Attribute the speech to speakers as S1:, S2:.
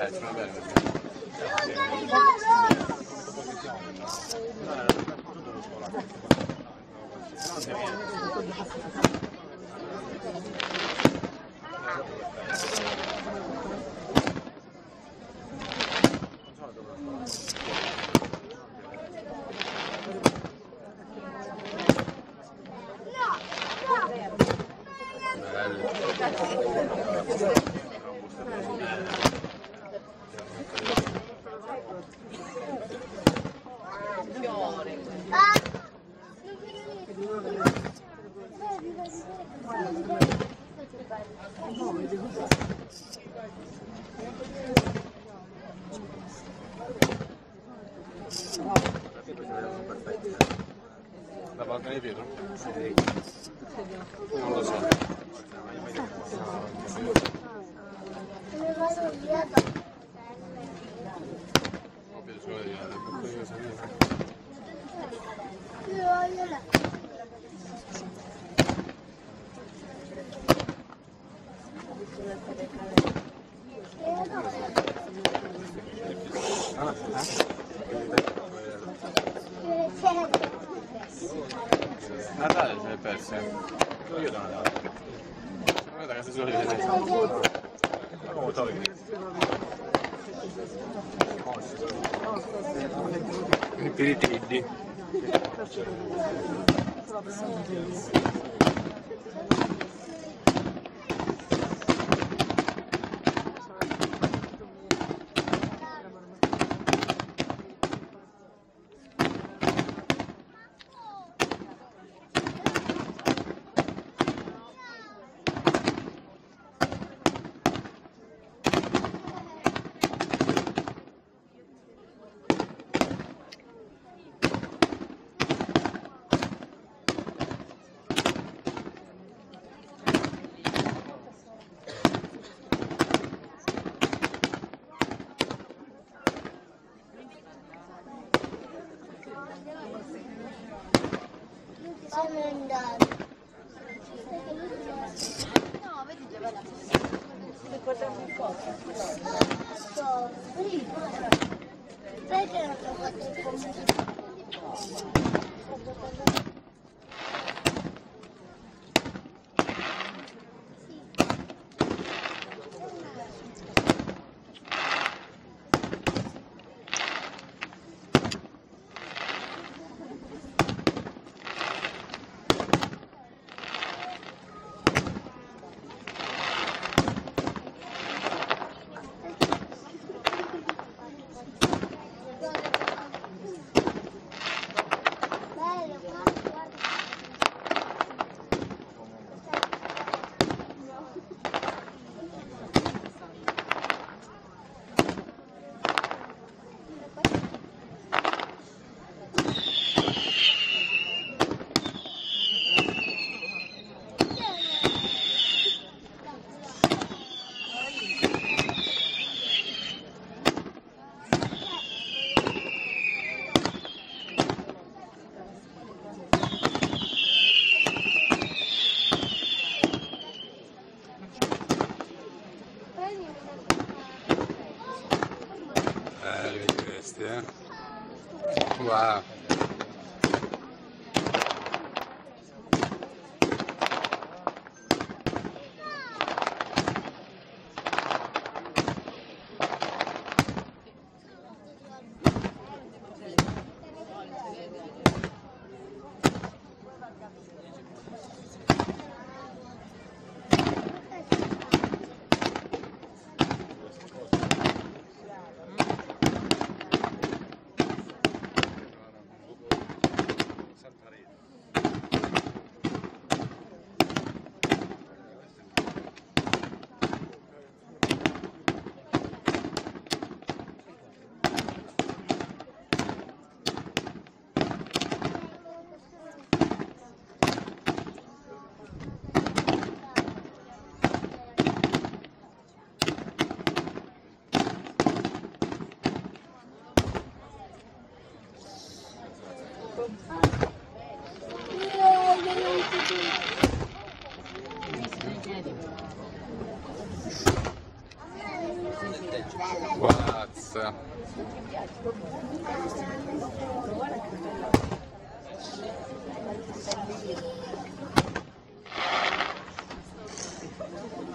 S1: Eh, 啊！来，把脚拿开。Natale se le perse. Lo io da Natale. Non è da casa sua di vedere. Ma come togli? Piritiddi.
S2: Sono andato.
S3: No, vedi già va
S2: So, perché non ho fatto come Bello,
S1: Wow.
S4: Thank you.